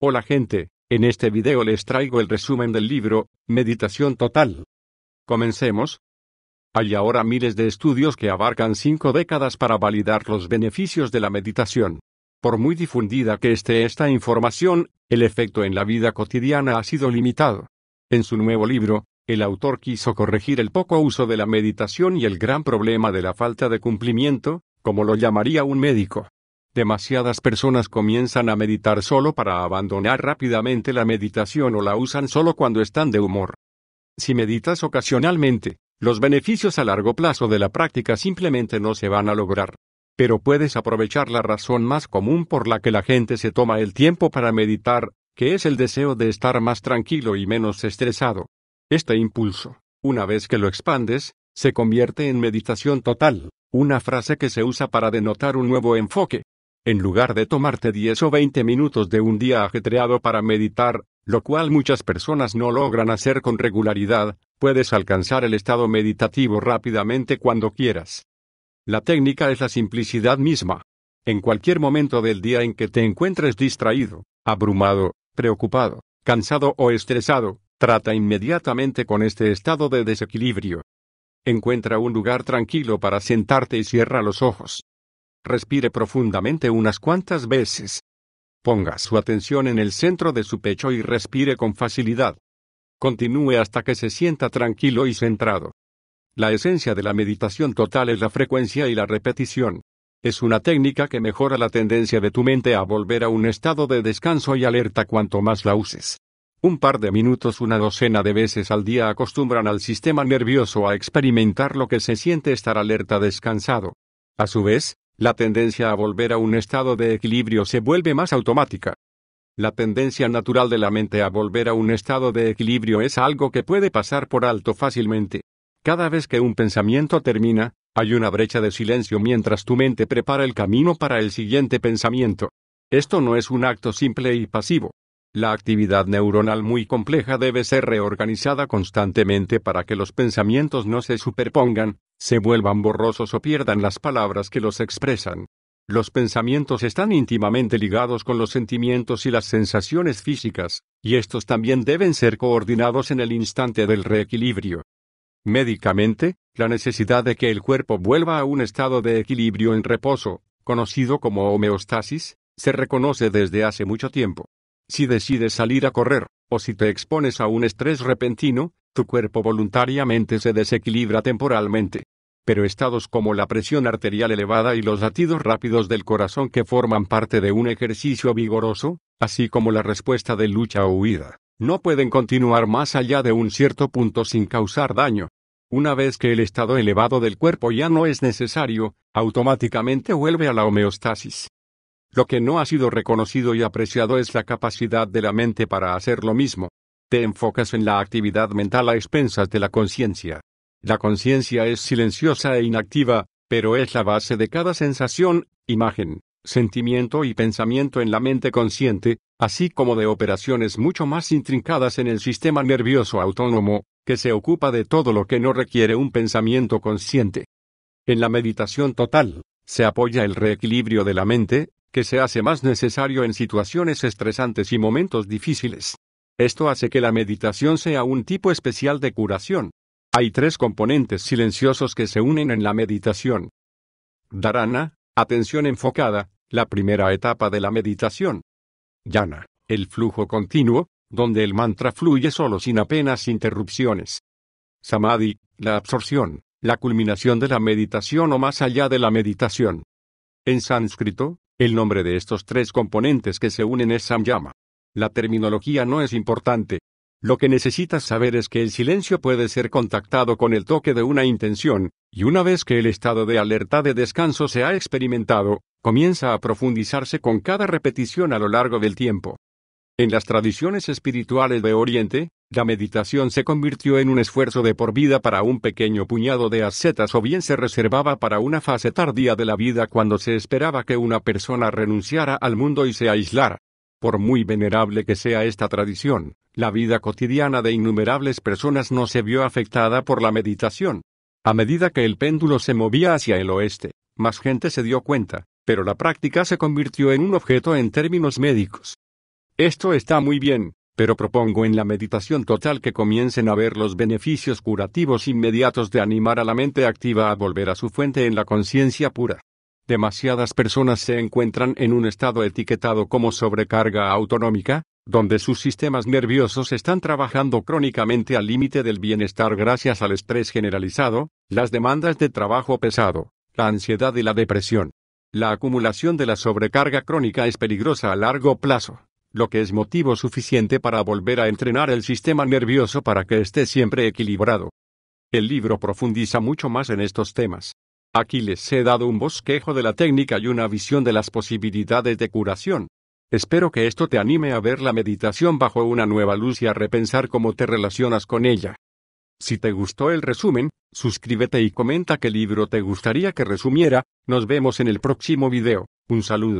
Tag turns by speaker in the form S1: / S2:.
S1: Hola gente, en este video les traigo el resumen del libro, Meditación Total. Comencemos. Hay ahora miles de estudios que abarcan cinco décadas para validar los beneficios de la meditación. Por muy difundida que esté esta información, el efecto en la vida cotidiana ha sido limitado. En su nuevo libro, el autor quiso corregir el poco uso de la meditación y el gran problema de la falta de cumplimiento, como lo llamaría un médico. Demasiadas personas comienzan a meditar solo para abandonar rápidamente la meditación o la usan solo cuando están de humor. Si meditas ocasionalmente, los beneficios a largo plazo de la práctica simplemente no se van a lograr. Pero puedes aprovechar la razón más común por la que la gente se toma el tiempo para meditar, que es el deseo de estar más tranquilo y menos estresado. Este impulso, una vez que lo expandes, se convierte en meditación total, una frase que se usa para denotar un nuevo enfoque, en lugar de tomarte 10 o 20 minutos de un día ajetreado para meditar, lo cual muchas personas no logran hacer con regularidad, puedes alcanzar el estado meditativo rápidamente cuando quieras. La técnica es la simplicidad misma. En cualquier momento del día en que te encuentres distraído, abrumado, preocupado, cansado o estresado, trata inmediatamente con este estado de desequilibrio. Encuentra un lugar tranquilo para sentarte y cierra los ojos. Respire profundamente unas cuantas veces. Ponga su atención en el centro de su pecho y respire con facilidad. Continúe hasta que se sienta tranquilo y centrado. La esencia de la meditación total es la frecuencia y la repetición. Es una técnica que mejora la tendencia de tu mente a volver a un estado de descanso y alerta cuanto más la uses. Un par de minutos una docena de veces al día acostumbran al sistema nervioso a experimentar lo que se siente estar alerta descansado. A su vez, la tendencia a volver a un estado de equilibrio se vuelve más automática. La tendencia natural de la mente a volver a un estado de equilibrio es algo que puede pasar por alto fácilmente. Cada vez que un pensamiento termina, hay una brecha de silencio mientras tu mente prepara el camino para el siguiente pensamiento. Esto no es un acto simple y pasivo. La actividad neuronal muy compleja debe ser reorganizada constantemente para que los pensamientos no se superpongan, se vuelvan borrosos o pierdan las palabras que los expresan. Los pensamientos están íntimamente ligados con los sentimientos y las sensaciones físicas, y estos también deben ser coordinados en el instante del reequilibrio. Médicamente, la necesidad de que el cuerpo vuelva a un estado de equilibrio en reposo, conocido como homeostasis, se reconoce desde hace mucho tiempo. Si decides salir a correr, o si te expones a un estrés repentino, tu cuerpo voluntariamente se desequilibra temporalmente. Pero estados como la presión arterial elevada y los latidos rápidos del corazón que forman parte de un ejercicio vigoroso, así como la respuesta de lucha o huida, no pueden continuar más allá de un cierto punto sin causar daño. Una vez que el estado elevado del cuerpo ya no es necesario, automáticamente vuelve a la homeostasis. Lo que no ha sido reconocido y apreciado es la capacidad de la mente para hacer lo mismo. Te enfocas en la actividad mental a expensas de la conciencia. La conciencia es silenciosa e inactiva, pero es la base de cada sensación, imagen, sentimiento y pensamiento en la mente consciente, así como de operaciones mucho más intrincadas en el sistema nervioso autónomo, que se ocupa de todo lo que no requiere un pensamiento consciente. En la meditación total, se apoya el reequilibrio de la mente, que se hace más necesario en situaciones estresantes y momentos difíciles. Esto hace que la meditación sea un tipo especial de curación. Hay tres componentes silenciosos que se unen en la meditación. Dharana, atención enfocada, la primera etapa de la meditación. Yana, el flujo continuo, donde el mantra fluye solo sin apenas interrupciones. Samadhi, la absorción, la culminación de la meditación o más allá de la meditación. En sánscrito, el nombre de estos tres componentes que se unen es samyama. La terminología no es importante. Lo que necesitas saber es que el silencio puede ser contactado con el toque de una intención, y una vez que el estado de alerta de descanso se ha experimentado, comienza a profundizarse con cada repetición a lo largo del tiempo. En las tradiciones espirituales de Oriente, la meditación se convirtió en un esfuerzo de por vida para un pequeño puñado de ascetas o bien se reservaba para una fase tardía de la vida cuando se esperaba que una persona renunciara al mundo y se aislara. Por muy venerable que sea esta tradición, la vida cotidiana de innumerables personas no se vio afectada por la meditación. A medida que el péndulo se movía hacia el oeste, más gente se dio cuenta, pero la práctica se convirtió en un objeto en términos médicos. Esto está muy bien, pero propongo en la meditación total que comiencen a ver los beneficios curativos inmediatos de animar a la mente activa a volver a su fuente en la conciencia pura. Demasiadas personas se encuentran en un estado etiquetado como sobrecarga autonómica, donde sus sistemas nerviosos están trabajando crónicamente al límite del bienestar gracias al estrés generalizado, las demandas de trabajo pesado, la ansiedad y la depresión. La acumulación de la sobrecarga crónica es peligrosa a largo plazo, lo que es motivo suficiente para volver a entrenar el sistema nervioso para que esté siempre equilibrado. El libro profundiza mucho más en estos temas. Aquí les he dado un bosquejo de la técnica y una visión de las posibilidades de curación. Espero que esto te anime a ver la meditación bajo una nueva luz y a repensar cómo te relacionas con ella. Si te gustó el resumen, suscríbete y comenta qué libro te gustaría que resumiera, nos vemos en el próximo video, un saludo.